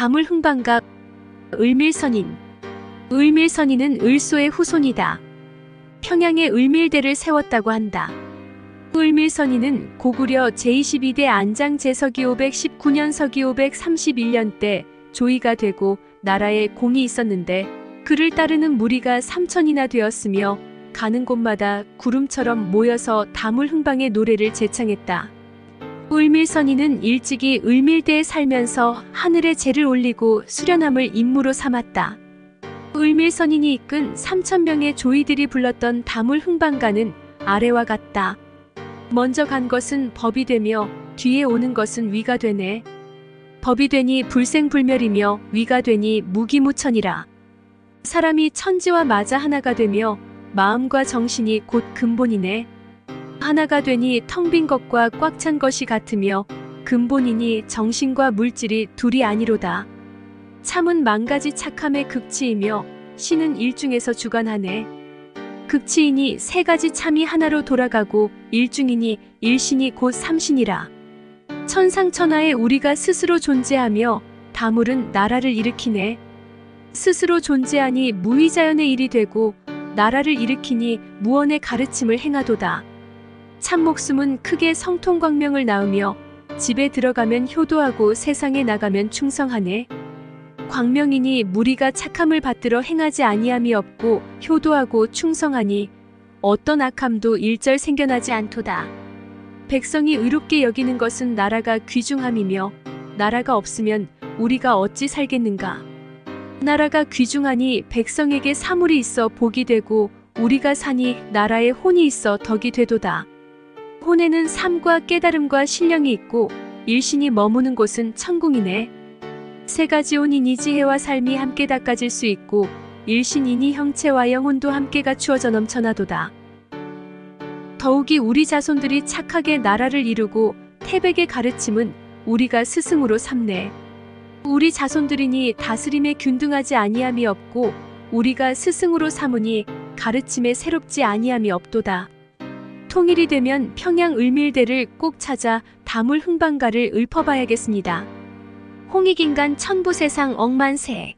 다물 흥방가 을밀선인 을밀선인은 을소의 후손이다. 평양에 을밀대를 세웠다고 한다. 을밀선인은 고구려 제22대 안장 제서기 519년 서기 531년 때 조이가 되고 나라에 공이 있었는데 그를 따르는 무리가 3천이나 되었으며 가는 곳마다 구름처럼 모여서 다물 흥방의 노래를 제창했다. 을밀선인은 일찍이 을밀대에 살면서 하늘에 재를 올리고 수련함을 임무로 삼았다. 을밀선인이 이끈 3천명의 조이들이 불렀던 다물 흥방가는 아래와 같다. 먼저 간 것은 법이 되며 뒤에 오는 것은 위가 되네. 법이 되니 불생불멸이며 위가 되니 무기무천이라. 사람이 천지와 맞아 하나가 되며 마음과 정신이 곧 근본이네. 하나가 되니 텅 빈 것과 꽉 찬 것이 같으며 근본이니 정신과 물질이 둘이 아니로다. 참은 만가지 착함의 극치이며 신은 일중에서 주관하네. 극치이니 세 가지 참이 하나로 돌아가고 일중이니 일신이 곧 삼신이라. 천상천하에 우리가 스스로 존재하며 다물은 나라를 일으키네. 스스로 존재하니 무의자연의 일이 되고 나라를 일으키니 무언의 가르침을 행하도다. 참 목숨은 크게 성통광명을 낳으며 집에 들어가면 효도하고 세상에 나가면 충성하네. 광명이니 무리가 착함을 받들어 행하지 아니함이 없고 효도하고 충성하니 어떤 악함도 일절 생겨나지 않도다. 백성이 의롭게 여기는 것은 나라가 귀중함이며 나라가 없으면 우리가 어찌 살겠는가. 나라가 귀중하니 백성에게 사물이 있어 복이 되고 우리가 사니 나라에 혼이 있어 덕이 되도다. 혼에는 삶과 깨달음과 신령이 있고 일신이 머무는 곳은 천궁이네. 세 가지 혼이니 지혜와 삶이 함께 닦아질 수 있고 일신이니 형체와 영혼도 함께 갖추어져 넘쳐나도다. 더욱이 우리 자손들이 착하게 나라를 이루고 태백의 가르침은 우리가 스승으로 삼네. 우리 자손들이니 다스림에 균등하지 아니함이 없고 우리가 스승으로 삼으니 가르침에 새롭지 아니함이 없도다. 통일이 되면 평양 을밀대를 꼭 찾아 다물 흥방가를 읊어봐야겠습니다. 홍익인간 천부세상 억만세